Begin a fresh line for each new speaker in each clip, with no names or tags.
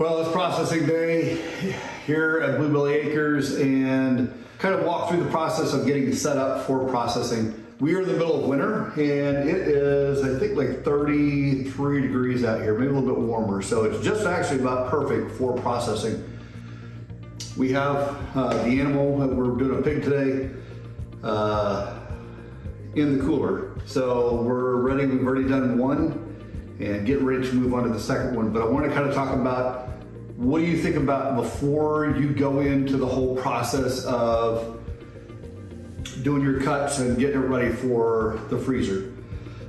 Well, it's processing day here at Blue Belly Acres and kind of walk through the process of getting set up for processing. We are in the middle of winter and it is, I think, like 33 degrees out here, maybe a little bit warmer. So it's just actually about perfect for processing. We have uh, the animal that we're doing a pig today uh, in the cooler. So we're ready, we've already done one and getting ready to move on to the second one. But I want to kind of talk about what do you think about before you go into the whole process of doing your cuts and getting it ready for the freezer.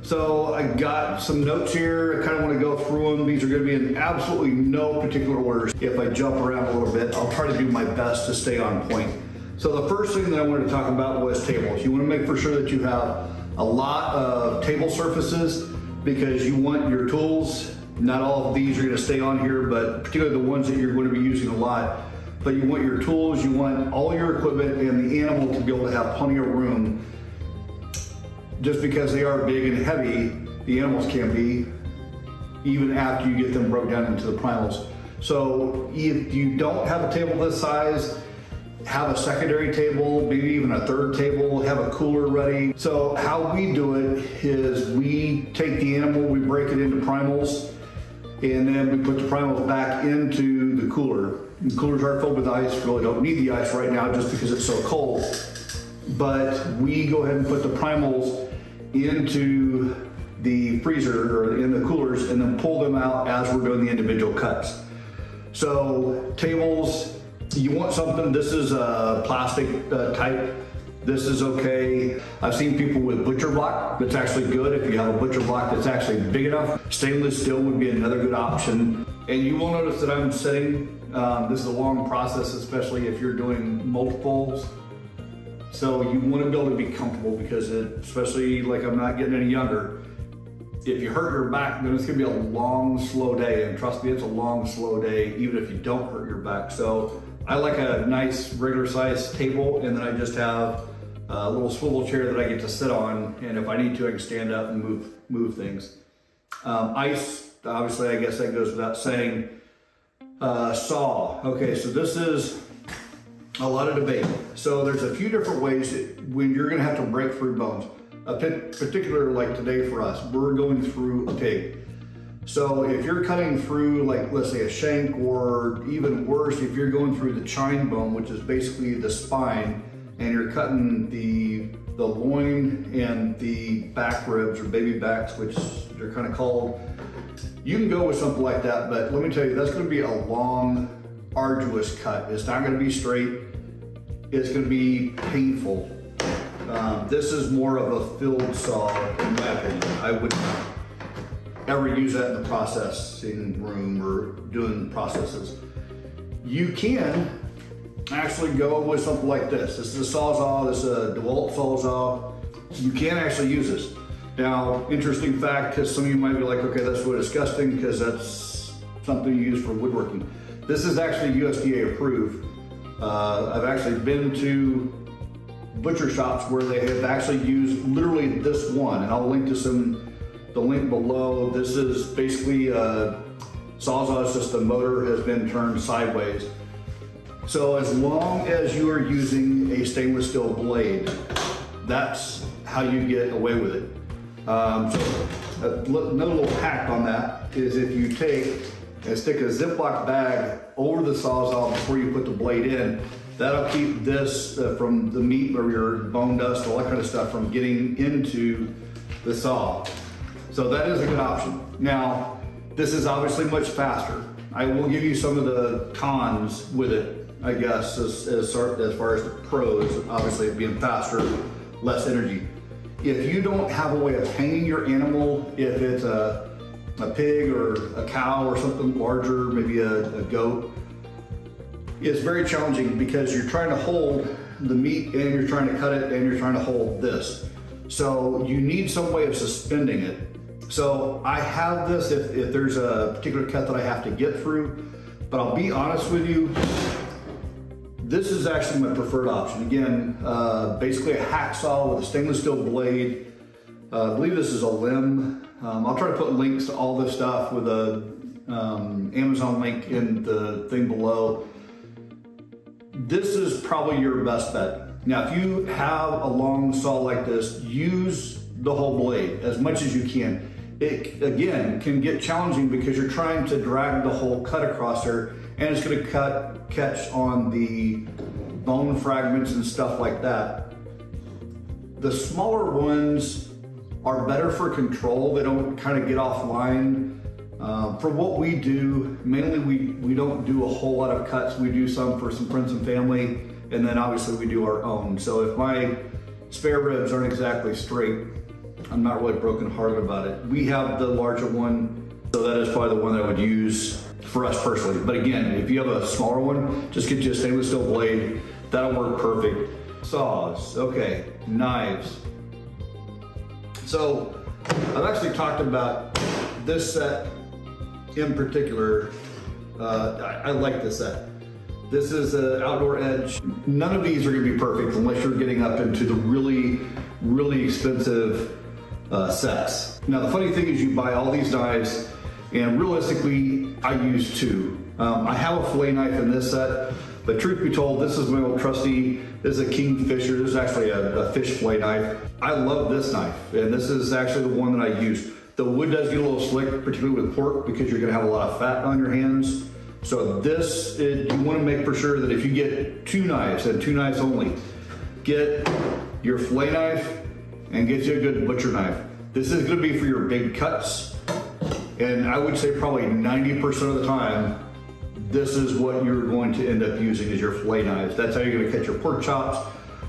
So I got some notes here. I kind of want to go through them. These are going to be in absolutely no particular order. If I jump around a little bit, I'll try to do my best to stay on point. So the first thing that I wanted to talk about was tables. You want to make for sure that you have a lot of table surfaces because you want your tools not all of these are going to stay on here, but particularly the ones that you're going to be using a lot. But you want your tools, you want all your equipment and the animal to be able to have plenty of room. Just because they are big and heavy, the animals can't be, even after you get them broke down into the primals. So if you don't have a table this size, have a secondary table, maybe even a third table, have a cooler ready. So how we do it is we take the animal, we break it into primals, and then we put the primals back into the cooler. The coolers are filled with ice, really don't need the ice right now just because it's so cold. But we go ahead and put the primals into the freezer or in the coolers and then pull them out as we're doing the individual cuts. So tables, you want something, this is a plastic uh, type this is okay. I've seen people with butcher block that's actually good. If you have a butcher block that's actually big enough, stainless steel would be another good option. And you will notice that I'm sitting. Um, this is a long process, especially if you're doing multiples. So you want to be able to be comfortable because it, especially like I'm not getting any younger, if you hurt your back, then it's gonna be a long, slow day. And trust me, it's a long, slow day, even if you don't hurt your back. So I like a nice regular size table and then I just have a little swivel chair that I get to sit on, and if I need to, I can stand up and move move things. Um, ice, obviously, I guess that goes without saying. Uh, saw. Okay, so this is a lot of debate. So there's a few different ways when you're going to have to break through bones. A particular like today for us, we're going through a pig. So if you're cutting through like let's say a shank or even worse, if you're going through the chine bone, which is basically the spine, and you're cutting the the loin and the back ribs or baby backs, which they're kind of called. You can go with something like that, but let me tell you, that's going to be a long, arduous cut. It's not going to be straight. It's going to be painful. Um, this is more of a filled saw, in my opinion. I would not ever use that in the processing room or doing processes. You can actually go with something like this. This is a Sawzall, this is a DeWalt Sawzall. You can actually use this. Now, interesting fact, because some of you might be like, okay, that's really disgusting because that's something you use for woodworking. This is actually USDA approved. Uh, I've actually been to butcher shops where they have actually used literally this one, and I'll link to some, the link below. This is basically a uh, Sawzall, it's just the motor has been turned sideways so as long as you are using a stainless steel blade, that's how you get away with it. Um, so another little hack on that is if you take and stick a Ziploc bag over the sawzall before you put the blade in, that'll keep this uh, from the meat or your bone dust, all that kind of stuff from getting into the saw. So that is a good option. Now, this is obviously much faster. I will give you some of the cons with it I guess, as, as, as far as the pros, obviously being faster, less energy. If you don't have a way of hanging your animal, if it's a, a pig or a cow or something larger, maybe a, a goat, it's very challenging because you're trying to hold the meat and you're trying to cut it and you're trying to hold this. So you need some way of suspending it. So I have this if, if there's a particular cut that I have to get through, but I'll be honest with you, this is actually my preferred option. Again, uh, basically a hacksaw with a stainless steel blade. Uh, I believe this is a limb. Um, I'll try to put links to all this stuff with a um, Amazon link in the thing below. This is probably your best bet. Now, if you have a long saw like this, use the whole blade as much as you can. It, again, can get challenging because you're trying to drag the whole cut across there and it's gonna cut, catch on the bone fragments and stuff like that. The smaller ones are better for control. They don't kind of get offline. Uh, for what we do, mainly we, we don't do a whole lot of cuts. We do some for some friends and family, and then obviously we do our own. So if my spare ribs aren't exactly straight, I'm not really brokenhearted about it. We have the larger one, so that is probably the one that I would use for us personally. But again, if you have a smaller one, just get you a stainless steel blade. That'll work perfect. Saws, okay, knives. So I've actually talked about this set in particular. Uh, I, I like this set. This is an outdoor edge. None of these are gonna be perfect unless you're getting up into the really, really expensive uh, sets. Now the funny thing is you buy all these knives and realistically I use two. Um, I have a fillet knife in this set, but truth be told, this is my old trusty, this is a Kingfisher, this is actually a, a fish fillet knife. I love this knife and this is actually the one that I use. The wood does get a little slick, particularly with pork because you're gonna have a lot of fat on your hands. So this, it, you wanna make for sure that if you get two knives and two knives only, get your fillet knife and get you a good butcher knife. This is gonna be for your big cuts. And I would say probably 90% of the time, this is what you're going to end up using as your fillet knives. That's how you're gonna cut your pork chops,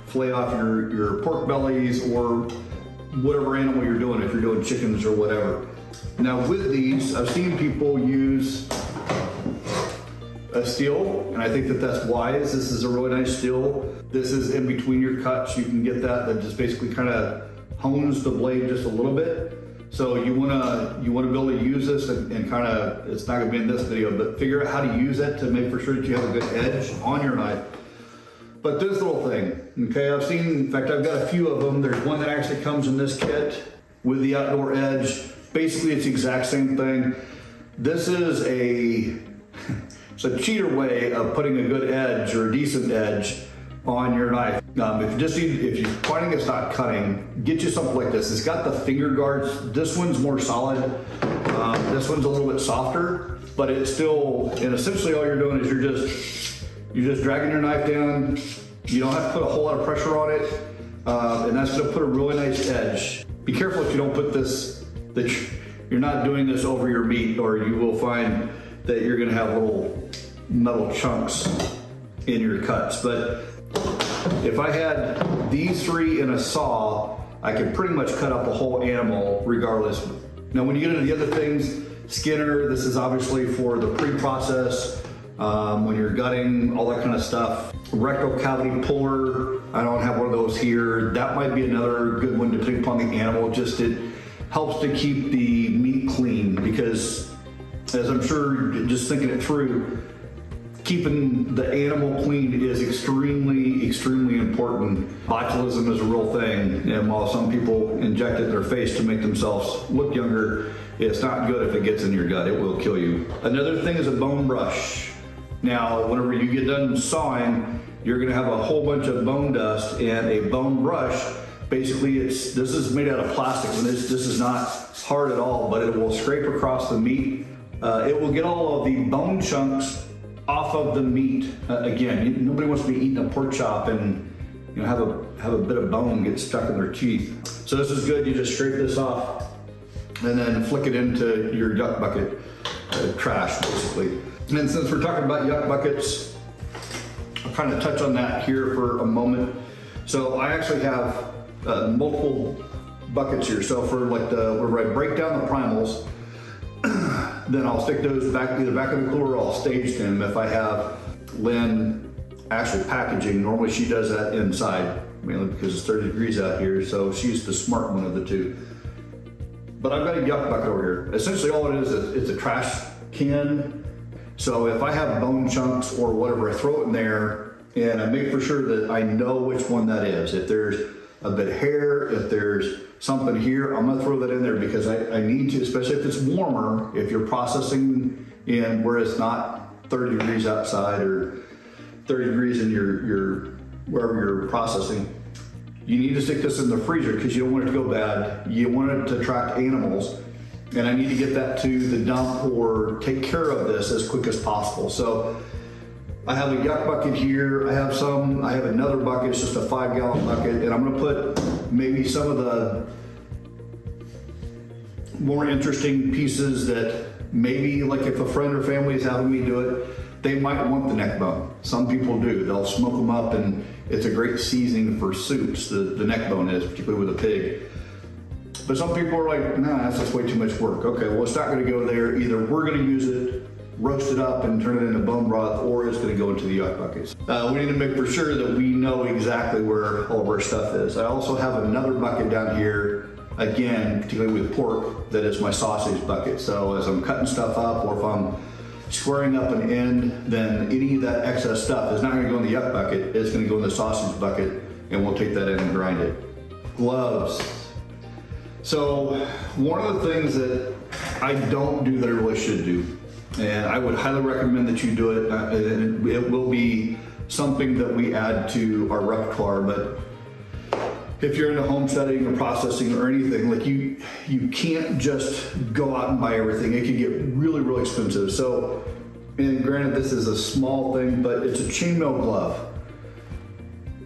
fillet off your, your pork bellies or whatever animal you're doing, if you're doing chickens or whatever. Now with these, I've seen people use a steel, and I think that that's wise. This is a really nice steel. This is in between your cuts. You can get that that just basically kind of hones the blade just a little bit. So you wanna you wanna be able to use this and, and kind of it's not gonna be in this video, but figure out how to use it to make for sure that you have a good edge on your knife. But this little thing, okay, I've seen, in fact, I've got a few of them. There's one that actually comes in this kit with the outdoor edge. Basically, it's the exact same thing. This is a it's a cheater way of putting a good edge or a decent edge on your knife. Um, if you just need, if you're finding it's not cutting, get you something like this. It's got the finger guards. This one's more solid. Um, this one's a little bit softer, but it's still, and essentially all you're doing is you're just, you're just dragging your knife down. You don't have to put a whole lot of pressure on it, uh, and that's gonna put a really nice edge. Be careful if you don't put this, that you're not doing this over your meat, or you will find that you're gonna have little metal chunks in your cuts. But if I had these three in a saw, I could pretty much cut up a whole animal regardless. Now when you get into the other things, Skinner, this is obviously for the pre-process, um, when you're gutting, all that kind of stuff. Rectal cavity puller, I don't have one of those here. That might be another good one depending upon the animal, just it helps to keep the meat clean because as I'm sure just thinking it through, keeping the animal clean is extremely, extremely important. Botulism is a real thing, and while some people inject it in their face to make themselves look younger, it's not good if it gets in your gut. It will kill you. Another thing is a bone brush. Now, whenever you get done sawing, you're gonna have a whole bunch of bone dust and a bone brush. Basically, it's this is made out of plastic, and this, this is not hard at all, but it will scrape across the meat. Uh, it will get all of the bone chunks off of the meat. Uh, again, nobody wants to be eating a pork chop and you know have a have a bit of bone get stuck in their teeth. So this is good. You just scrape this off and then flick it into your yuck bucket uh, trash, basically. And since we're talking about yuck buckets, I'll kind of touch on that here for a moment. So I actually have uh, multiple buckets here. So for like the where I break down the primals, then I'll stick those back either back in the cooler or I'll stage them if I have Lynne actually packaging. Normally she does that inside, mainly because it's 30 degrees out here, so she's the smart one of the two. But I've got a yuck bucket over here. Essentially all it is is it's a trash can. So if I have bone chunks or whatever, I throw it in there and I make for sure that I know which one that is. If there's a bit of hair, if there's something here, I'm gonna throw that in there because I, I need to, especially if it's warmer, if you're processing in where it's not 30 degrees outside or 30 degrees in your, your wherever you're processing, you need to stick this in the freezer because you don't want it to go bad. You want it to attract animals. And I need to get that to the dump or take care of this as quick as possible. So I have a yuck bucket here. I have some, I have another bucket, it's just a five gallon bucket. And I'm gonna put maybe some of the more interesting pieces that maybe like if a friend or family is having me do it, they might want the neck bone. Some people do. They'll smoke them up and it's a great seasoning for soups, the, the neck bone is, particularly with a pig. But some people are like, nah, that's just way too much work. Okay, well, it's not gonna go there. Either we're gonna use it, roast it up and turn it into bone broth, or it's gonna go into the yuck buckets. Uh, we need to make for sure that we know exactly where all of our stuff is. I also have another bucket down here again, particularly with pork, that is my sausage bucket. So as I'm cutting stuff up or if I'm squaring up an end, then any of that excess stuff is not gonna go in the yuck bucket, it's gonna go in the sausage bucket and we'll take that in and grind it. Gloves. So one of the things that I don't do that I really should do, and I would highly recommend that you do it, uh, it will be something that we add to our repertoire, but if you're in a home setting or processing or anything, like you, you can't just go out and buy everything. It can get really, really expensive. So, and granted, this is a small thing, but it's a chainmail glove.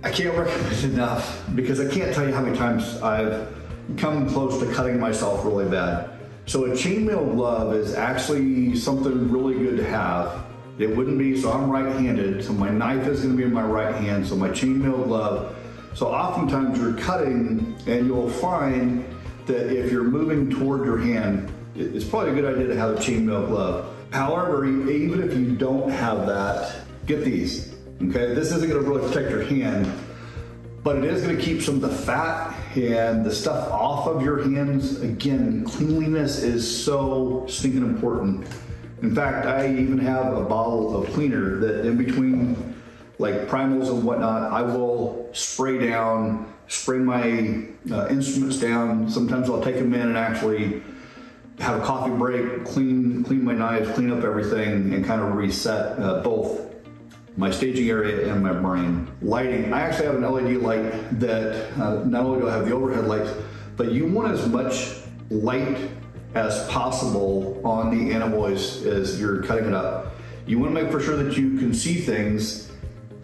I can't recommend enough because I can't tell you how many times I've come close to cutting myself really bad. So a chainmail glove is actually something really good to have. It wouldn't be, so I'm right-handed, so my knife is gonna be in my right hand, so my chainmail glove so oftentimes you're cutting and you'll find that if you're moving toward your hand, it's probably a good idea to have a chainmail glove. However, even if you don't have that, get these, okay? This isn't gonna really protect your hand, but it is gonna keep some of the fat and the stuff off of your hands. Again, cleanliness is so stinking important. In fact, I even have a bottle of cleaner that in between like primals and whatnot, I will spray down, spray my uh, instruments down. Sometimes I'll take them in and actually have a coffee break, clean clean my knives, clean up everything, and kind of reset uh, both my staging area and my brain. Lighting, I actually have an LED light that uh, not only do I have the overhead lights, but you want as much light as possible on the animal as, as you're cutting it up. You want to make for sure that you can see things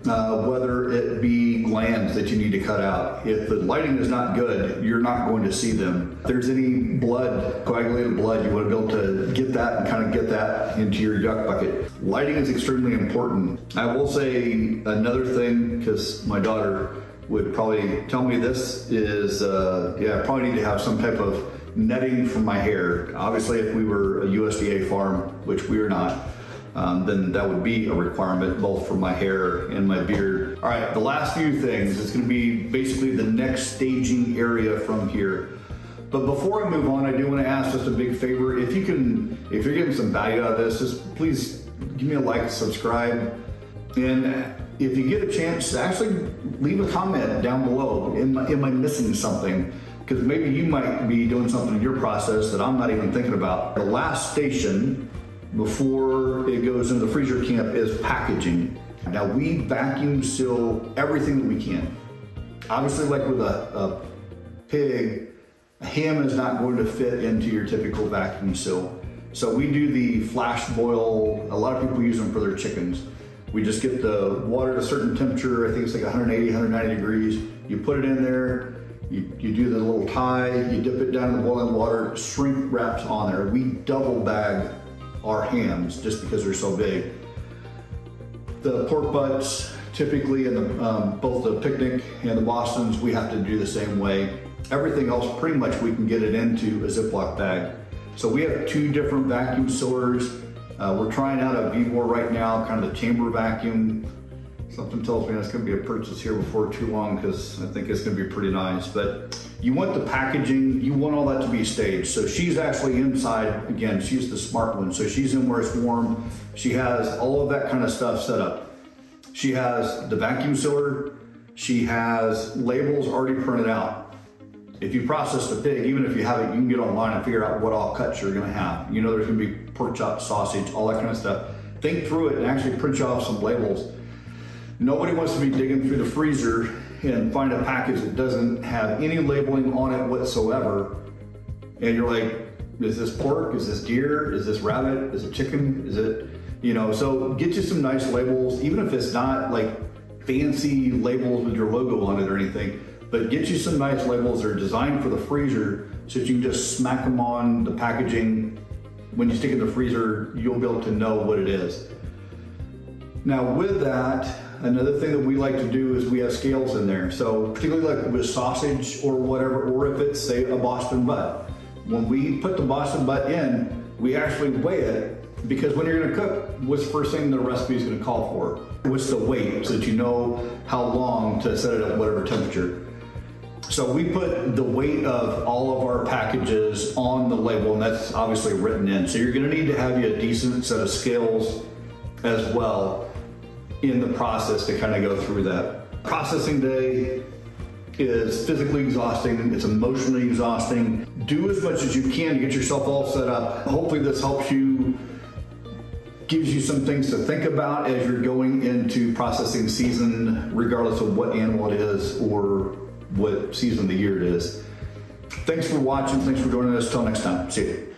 uh, whether it be glands that you need to cut out. If the lighting is not good, you're not going to see them. If there's any blood, coagulated blood, you want to be able to get that and kind of get that into your yuck bucket. Lighting is extremely important. I will say another thing, because my daughter would probably tell me this, is uh, yeah, I probably need to have some type of netting for my hair. Obviously, if we were a USDA farm, which we are not, um, then that would be a requirement both for my hair and my beard. All right, the last few things, it's gonna be basically the next staging area from here. But before I move on, I do wanna ask just a big favor. If you can, if you're getting some value out of this, just please give me a like, subscribe, and if you get a chance, actually leave a comment down below. Am am I missing something? Because maybe you might be doing something in your process that I'm not even thinking about. The last station before it goes into the freezer camp is packaging. Now we vacuum seal everything that we can. Obviously like with a, a pig, a ham is not going to fit into your typical vacuum seal. So we do the flash boil, a lot of people use them for their chickens. We just get the water at a certain temperature, I think it's like 180, 190 degrees. You put it in there, you, you do the little tie, you dip it down in the boiling water, shrink wraps on there. We double bag our hams just because they're so big. The pork butts, typically in the, um, both the picnic and the Bostons, we have to do the same way. Everything else, pretty much we can get it into a Ziploc bag. So we have two different vacuum sealers. Uh, we're trying out a VEVOR right now, kind of the chamber vacuum. Something tells me that's gonna be a purchase here before too long because I think it's gonna be pretty nice. But you want the packaging, you want all that to be staged. So she's actually inside, again, she's the smart one. So she's in where it's warm. She has all of that kind of stuff set up. She has the vacuum sealer. She has labels already printed out. if you process the pig, even if you have it, you can get online and figure out what all cuts you're going to have. You know, there's going to be pork chop, sausage, all that kind of stuff. Think through it and actually print off some labels. Nobody wants to be digging through the freezer and find a package that doesn't have any labeling on it whatsoever. And you're like, is this pork? Is this deer? Is this rabbit? Is it chicken? Is it, you know, so get you some nice labels, even if it's not like fancy labels with your logo on it or anything but get you some nice labels that are designed for the freezer so that you can just smack them on the packaging. When you stick it in the freezer, you'll be able to know what it is. Now with that, another thing that we like to do is we have scales in there. So particularly like with sausage or whatever, or if it's say a Boston butt. When we put the Boston butt in, we actually weigh it because when you're gonna cook, what's the first thing the recipe is gonna call for? What's the weight so that you know how long to set it at whatever temperature. So we put the weight of all of our packages on the label, and that's obviously written in. So you're going to need to have you a decent set of scales as well in the process to kind of go through that. Processing day is physically exhausting, it's emotionally exhausting. Do as much as you can to get yourself all set up. Hopefully, this helps you, gives you some things to think about as you're going into processing season, regardless of what animal it is or what season of the year it is. Thanks for watching. Thanks for joining us. Till next time. See you.